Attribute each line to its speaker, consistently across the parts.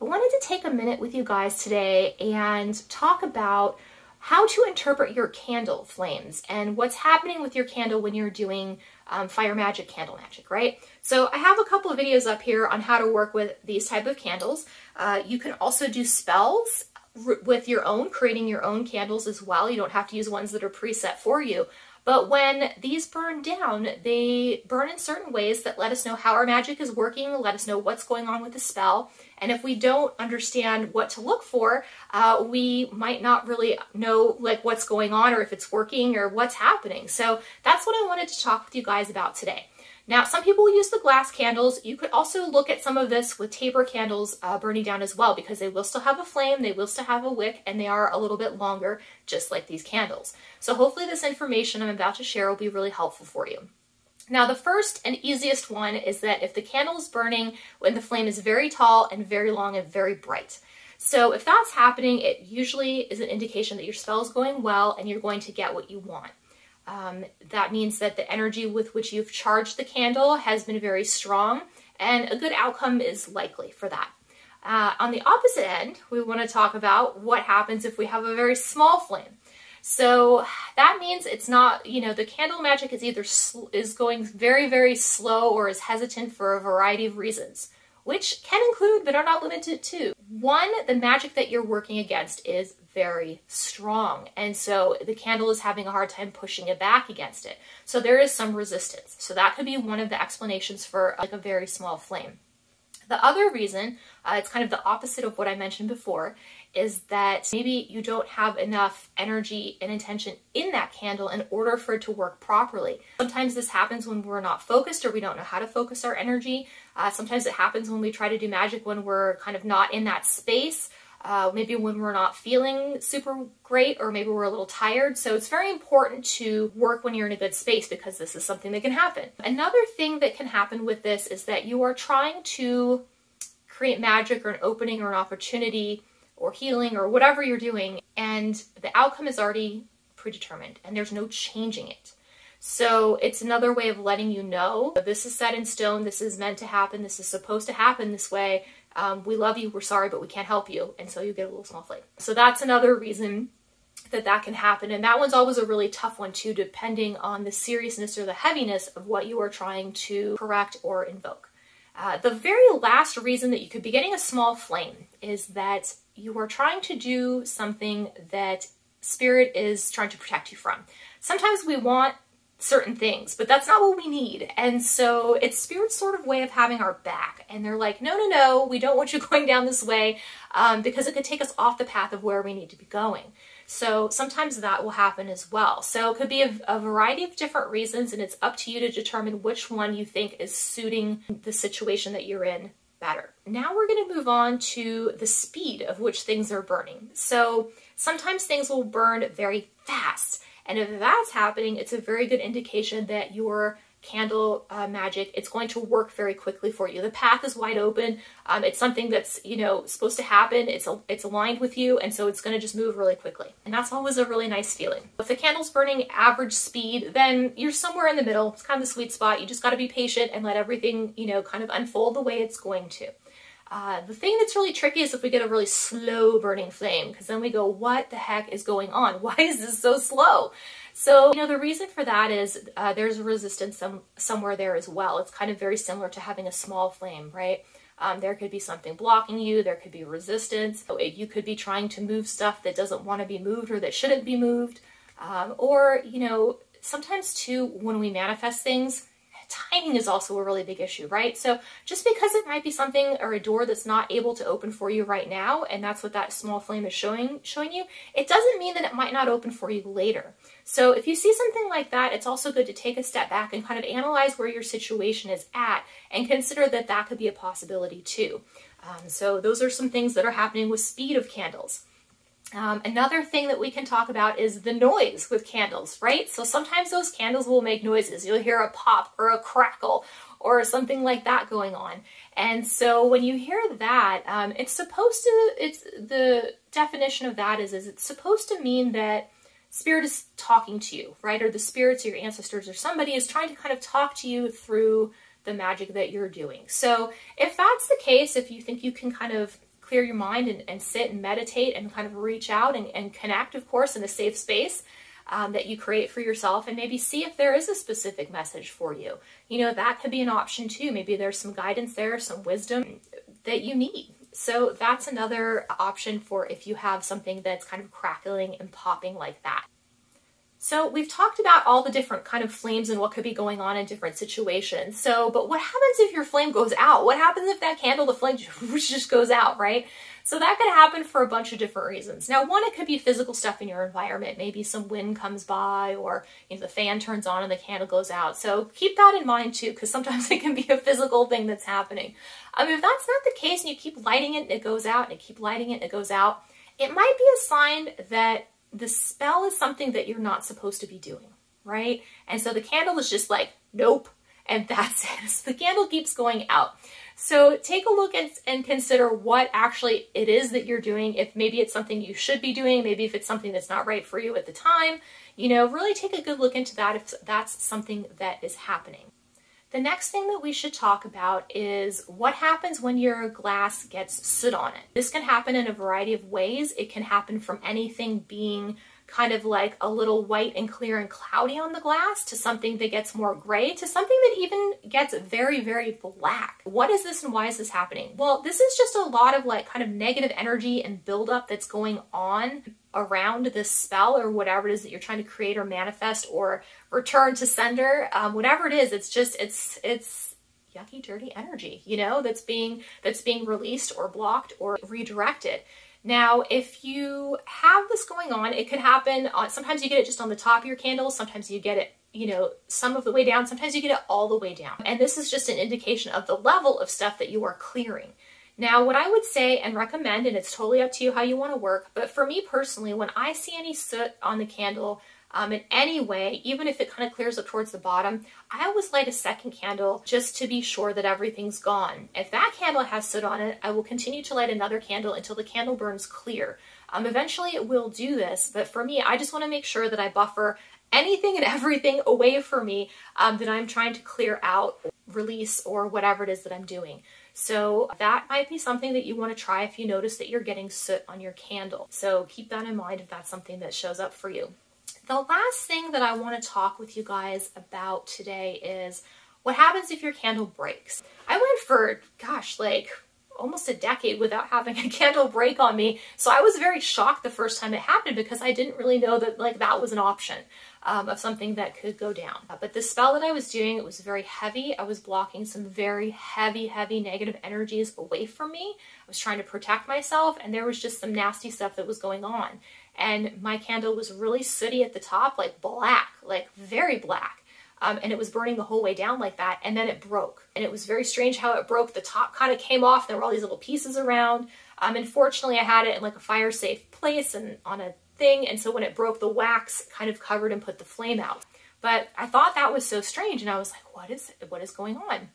Speaker 1: I wanted to take a minute with you guys today and talk about how to interpret your candle flames and what's happening with your candle when you're doing um, fire magic, candle magic, right? So I have a couple of videos up here on how to work with these type of candles. Uh, you can also do spells with your own, creating your own candles as well. You don't have to use ones that are preset for you. But when these burn down, they burn in certain ways that let us know how our magic is working, let us know what's going on with the spell. And if we don't understand what to look for, uh, we might not really know like what's going on or if it's working or what's happening. So that's what I wanted to talk with you guys about today. Now, some people use the glass candles. You could also look at some of this with taper candles uh, burning down as well because they will still have a flame, they will still have a wick, and they are a little bit longer, just like these candles. So hopefully this information I'm about to share will be really helpful for you. Now, the first and easiest one is that if the candle is burning when the flame is very tall and very long and very bright. So if that's happening, it usually is an indication that your spell is going well and you're going to get what you want. Um, that means that the energy with which you've charged the candle has been very strong and a good outcome is likely for that. Uh, on the opposite end, we want to talk about what happens if we have a very small flame. So that means it's not, you know, the candle magic is either is going very, very slow or is hesitant for a variety of reasons, which can include but are not limited to. One, the magic that you're working against is very strong. And so the candle is having a hard time pushing it back against it. So there is some resistance. So that could be one of the explanations for like a very small flame. The other reason, uh, it's kind of the opposite of what I mentioned before, is that maybe you don't have enough energy and intention in that candle in order for it to work properly. Sometimes this happens when we're not focused or we don't know how to focus our energy. Uh, sometimes it happens when we try to do magic when we're kind of not in that space uh, maybe when we're not feeling super great or maybe we're a little tired. So it's very important to work when you're in a good space because this is something that can happen. Another thing that can happen with this is that you are trying to create magic or an opening or an opportunity or healing or whatever you're doing and the outcome is already predetermined and there's no changing it. So it's another way of letting you know this is set in stone, this is meant to happen, this is supposed to happen this way, um, we love you, we're sorry, but we can't help you. And so you get a little small flame. So that's another reason that that can happen. And that one's always a really tough one too, depending on the seriousness or the heaviness of what you are trying to correct or invoke. Uh, the very last reason that you could be getting a small flame is that you are trying to do something that spirit is trying to protect you from. Sometimes we want certain things, but that's not what we need. And so it's Spirit's sort of way of having our back. And they're like, no, no, no, we don't want you going down this way um, because it could take us off the path of where we need to be going. So sometimes that will happen as well. So it could be a, a variety of different reasons and it's up to you to determine which one you think is suiting the situation that you're in better. Now we're going to move on to the speed of which things are burning. So sometimes things will burn very fast and if that's happening, it's a very good indication that your candle uh, magic, it's going to work very quickly for you. The path is wide open. Um, it's something that's, you know, supposed to happen. It's, a, it's aligned with you. And so it's going to just move really quickly. And that's always a really nice feeling. If the candle's burning average speed, then you're somewhere in the middle. It's kind of the sweet spot. You just got to be patient and let everything, you know, kind of unfold the way it's going to. Uh, the thing that's really tricky is if we get a really slow burning flame, because then we go, what the heck is going on? Why is this so slow? So, you know, the reason for that is uh, there's resistance some, somewhere there as well. It's kind of very similar to having a small flame, right? Um, there could be something blocking you. There could be resistance. You could be trying to move stuff that doesn't want to be moved or that shouldn't be moved. Um, or, you know, sometimes too, when we manifest things, timing is also a really big issue, right? So just because it might be something or a door that's not able to open for you right now, and that's what that small flame is showing, showing you, it doesn't mean that it might not open for you later. So if you see something like that, it's also good to take a step back and kind of analyze where your situation is at and consider that that could be a possibility too. Um, so those are some things that are happening with speed of candles. Um, another thing that we can talk about is the noise with candles, right? So sometimes those candles will make noises. You'll hear a pop or a crackle or something like that going on. And so when you hear that, um, it's supposed to, it's the definition of that is, is it's supposed to mean that spirit is talking to you, right? Or the spirits or your ancestors or somebody is trying to kind of talk to you through the magic that you're doing. So if that's the case, if you think you can kind of clear your mind and, and sit and meditate and kind of reach out and, and connect, of course, in a safe space. Um, that you create for yourself and maybe see if there is a specific message for you. You know, that could be an option too. Maybe there's some guidance there, some wisdom that you need. So that's another option for if you have something that's kind of crackling and popping like that. So we've talked about all the different kind of flames and what could be going on in different situations. So, but what happens if your flame goes out? What happens if that candle, the flame just goes out, right? So that could happen for a bunch of different reasons. Now, one, it could be physical stuff in your environment. Maybe some wind comes by or you know, the fan turns on and the candle goes out. So keep that in mind too, because sometimes it can be a physical thing that's happening. Um, if that's not the case and you keep lighting it and it goes out and you keep lighting it and it goes out, it might be a sign that the spell is something that you're not supposed to be doing, right? And so the candle is just like, nope, and that's it. So the candle keeps going out. So take a look at, and consider what actually it is that you're doing. If maybe it's something you should be doing, maybe if it's something that's not right for you at the time, you know, really take a good look into that if that's something that is happening. The next thing that we should talk about is what happens when your glass gets soot on it. This can happen in a variety of ways. It can happen from anything being kind of like a little white and clear and cloudy on the glass to something that gets more gray to something that even gets very, very black. What is this and why is this happening? Well, this is just a lot of like kind of negative energy and buildup that's going on around this spell or whatever it is that you're trying to create or manifest or return to sender. Um, whatever it is, it's just, it's, it's, yucky dirty energy you know that's being that's being released or blocked or redirected now, if you have this going on, it could happen, on, sometimes you get it just on the top of your candle, sometimes you get it, you know, some of the way down, sometimes you get it all the way down. And this is just an indication of the level of stuff that you are clearing. Now, what I would say and recommend, and it's totally up to you how you want to work, but for me personally, when I see any soot on the candle, um, in any way, even if it kind of clears up towards the bottom, I always light a second candle just to be sure that everything's gone. If that candle has soot on it, I will continue to light another candle until the candle burns clear. Um, eventually it will do this, but for me, I just want to make sure that I buffer anything and everything away from me um, that I'm trying to clear out, release, or whatever it is that I'm doing. So that might be something that you want to try if you notice that you're getting soot on your candle. So keep that in mind if that's something that shows up for you. The last thing that I want to talk with you guys about today is what happens if your candle breaks. I went for, gosh, like almost a decade without having a candle break on me. So I was very shocked the first time it happened because I didn't really know that like that was an option um, of something that could go down. But the spell that I was doing, it was very heavy. I was blocking some very heavy, heavy negative energies away from me. I was trying to protect myself and there was just some nasty stuff that was going on and my candle was really sooty at the top, like black, like very black. Um, and it was burning the whole way down like that, and then it broke. And it was very strange how it broke. The top kind of came off, there were all these little pieces around. Um, and fortunately, I had it in like a fire safe place and on a thing, and so when it broke, the wax kind of covered and put the flame out. But I thought that was so strange, and I was like, what is, what is going on?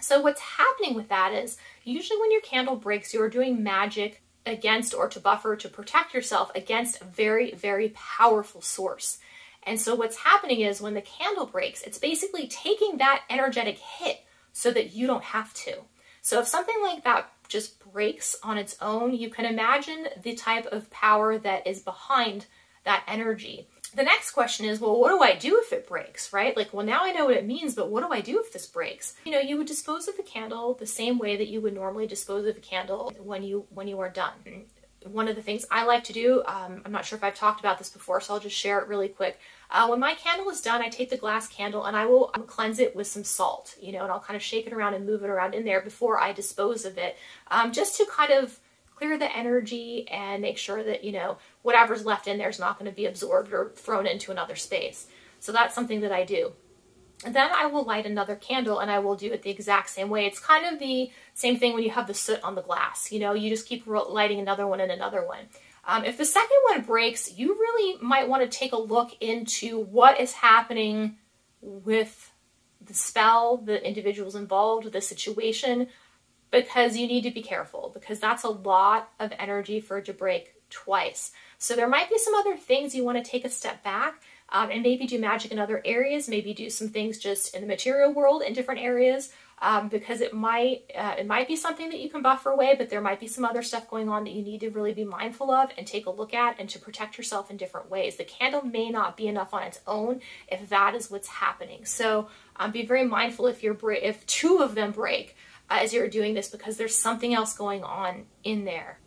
Speaker 1: So what's happening with that is, usually when your candle breaks, you're doing magic against or to buffer to protect yourself against a very, very powerful source. And so what's happening is when the candle breaks, it's basically taking that energetic hit so that you don't have to. So if something like that just breaks on its own, you can imagine the type of power that is behind that energy the next question is, well, what do I do if it breaks, right? Like, well, now I know what it means, but what do I do if this breaks? You know, you would dispose of the candle the same way that you would normally dispose of a candle when you when you are done. One of the things I like to do, um, I'm not sure if I've talked about this before, so I'll just share it really quick. Uh, when my candle is done, I take the glass candle and I will um, cleanse it with some salt, you know, and I'll kind of shake it around and move it around in there before I dispose of it, um, just to kind of clear the energy and make sure that, you know, whatever's left in there is not going to be absorbed or thrown into another space. So that's something that I do. And then I will light another candle and I will do it the exact same way. It's kind of the same thing when you have the soot on the glass. You know, you just keep lighting another one and another one. Um, if the second one breaks, you really might want to take a look into what is happening with the spell, the individuals involved, the situation, because you need to be careful because that's a lot of energy for it to break twice. So there might be some other things you want to take a step back um, and maybe do magic in other areas, maybe do some things just in the material world in different areas, um, because it might uh, it might be something that you can buffer away, but there might be some other stuff going on that you need to really be mindful of and take a look at and to protect yourself in different ways. The candle may not be enough on its own if that is what's happening. So um, be very mindful if you're if two of them break as you're doing this because there's something else going on in there.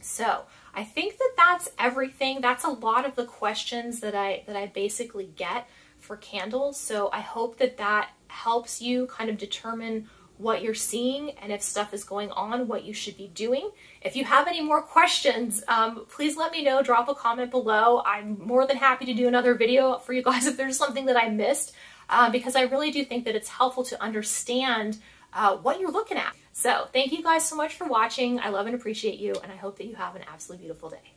Speaker 1: So I think that that's everything. That's a lot of the questions that I that I basically get for candles. So I hope that that helps you kind of determine what you're seeing and if stuff is going on, what you should be doing. If you have any more questions, um, please let me know, drop a comment below. I'm more than happy to do another video for you guys if there's something that I missed, uh, because I really do think that it's helpful to understand uh, what you're looking at. So thank you guys so much for watching. I love and appreciate you, and I hope that you have an absolutely beautiful day.